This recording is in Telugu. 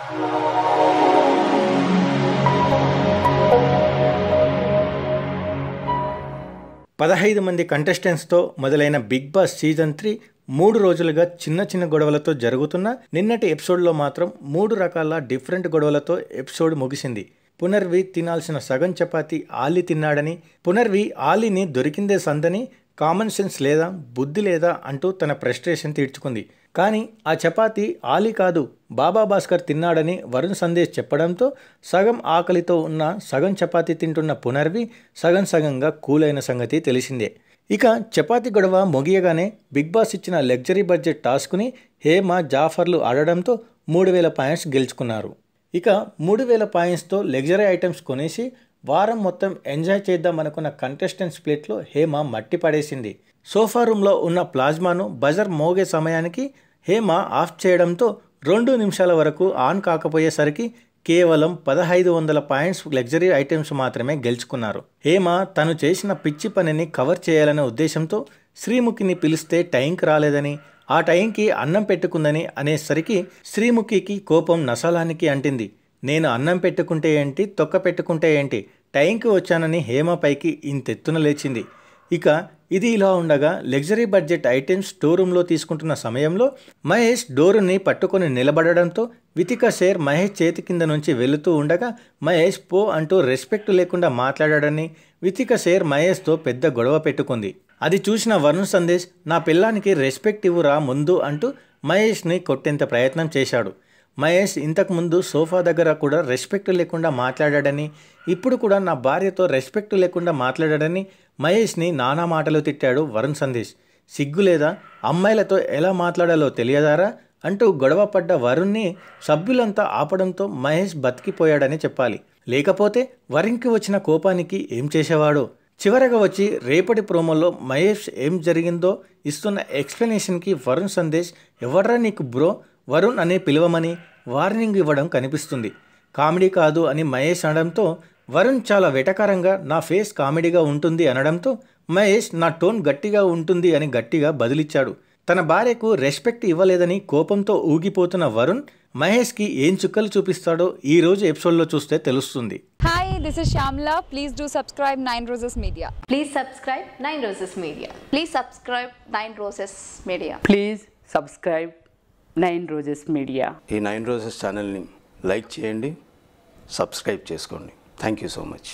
పదహైదు మంది కంటెస్టెంట్స్తో మొదలైన బిగ్ బాస్ సీజన్ త్రీ మూడు రోజులుగా చిన్న చిన్న గొడవలతో జరుగుతున్న నిన్నటి ఎపిసోడ్లో మాత్రం మూడు రకాల డిఫరెంట్ గొడవలతో ఎపిసోడ్ ముగిసింది. పునర్వి తినాల్సిన సగం చపాతి ఆలి తిన్నాడని పునర్వి ఆలిని దొరికిందే సందని కామన్ సెన్స్ లేదా బుద్ధి లేదా అంటూ తన ఫ్రస్ట్రేషన్ తీర్చుకుంది. కానీ ఆ చపాతి ఆలీ కాదు బాబా భాస్కర్ తిన్నాడని వరుణ్ సందేశ్ చెప్పడంతో సగం ఆకలితో ఉన్న సగం చపాతి తింటున్న పునర్వి సగం సగంగా కూలైన సంగతి తెలిసిందే. ఇక చపాతి గొడవ ముగియగానే బిగ్ బాస్ ఇచ్చిన లగ్జరీ బడ్జెట్ టాస్క్ని హేమ జాఫర్లు ఆడడంతో మూడు వేల పాయింట్స్ గెలుచుకున్నారు. ఇక మూడు వేల పాయింట్స్తో లగ్జరీ ఐటమ్స్ కొనేసి వారం మొత్తం ఎంజాయ్ చేద్దాం అనుకున్న కంటెస్టెంట్ ప్లేట్లో హేమ మట్టి పడేసింది. సోఫా రూమ్లో ఉన్న ప్లాజ్మాను బజర్ మోగే సమయానికి హేమ ఆఫ్ చేయడంతో రెండు నిమిషాల వరకు ఆన్ కాకపోయేసరికి కేవలం పదహైదు వందల పాయింట్స్ లగ్జరీ ఐటమ్స్ మాత్రమే గెలుచుకున్నారు. హేమ తను చేసిన పిచ్చి పనిని కవర్ చేయాలనే ఉద్దేశంతో శ్రీముఖిని పిలిస్తే టైంకి రాలేదని ఆ టైంకి అన్నం పెట్టుకుందని అనేసరికి శ్రీముఖికి కోపం నసలానికి అంటింది. నేను అన్నం పెట్టుకుంటే ఏంటి తొక్క పెట్టుకుంటే ఏంటి టైంకి వచ్చానని హేమ పైకి ఇంతెత్తున లేచింది. ఇక ఇది ఇలా ఉండగా లగ్జరీ బడ్జెట్ ఐటమ్స్ స్టోర్ రూమ్లో తీసుకుంటున్న సమయంలో మహేష్ డోరుని పట్టుకొని నిలబడడంతో వితిక షేర్ మహేష్ చేతి కింద నుంచి వెళుతూ ఉండగా మహేష్ పో అంటూ రెస్పెక్ట్ లేకుండా మాట్లాడాడని వితిక షేర్ మహేష్తో పెద్ద గొడవ పెట్టుకుంది. అది చూసిన వరుణ్ సందేశ్ నా పిల్లానికి రెస్పెక్ట్ ఇవ్వురా ముందు అంటూ మహేష్ని కొట్టేంత ప్రయత్నం చేశాడు. మహేష్ ఇంతకుముందు సోఫా దగ్గర కూడా రెస్పెక్ట్ లేకుండా మాట్లాడాడని ఇప్పుడు కూడా నా భార్యతో రెస్పెక్ట్ లేకుండా మాట్లాడాడని మహేష్ని నానా మాటలు తిట్టాడు వరుణ్ సందేశ్. సిగ్గు లేదా? అమ్మాయిలతో ఎలా మాట్లాడాలో తెలియదారా? అంటూ గొడవ పడ్డ వరుణ్ణి సభ్యులంతా ఆపడంతో మహేష్ బతికిపోయాడని చెప్పాలి. లేకపోతే వరుణ్కి వచ్చిన కోపానికి ఏం చేసేవాడో? చివరగా వచ్చి రేపటి ప్రోమోలో మహేష్ ఏం జరిగిందో ఇస్తున్న ఎక్స్ప్లెనేషన్కి వరుణ్ సందేశ్ ఎవర్రా నీకు బ్రో వరుణ్ అనే పిలవమని వార్నింగ్ ఇవ్వడం కనిపిస్తుంది కామెడీ కాదు అని మహేష్ అనడంతో వరుణ్ చాలా వెటకారంగా నా ఫేస్ కామెడీగా ఉంటుంది అనడంతో మహేష్ నా టోన్ గట్టిగా ఉంటుంది అని గట్టిగా బదిలిచ్చాడు తన భార్యకు రెస్పెక్ట్ ఇవ్వలేదని కోపంతో ఊగిపోతున్న వరుణ్ మహేష్కి ఏం చుక్కలు చూపిస్తాడో ఈ రోజు ఎపిసోడ్లో చూస్తే తెలుస్తుంది Hi, this is Shamla. Please do subscribe Nine Roses Media. Please subscribe Nine Roses Media. Please subscribe Nine Roses Media. Please subscribe Nine Roses Media. ఈ నైన్ రోజెస్ ఛానల్ని లైక్ చేయండి సబ్స్క్రైబ్ చేసుకోండి. Thank you so much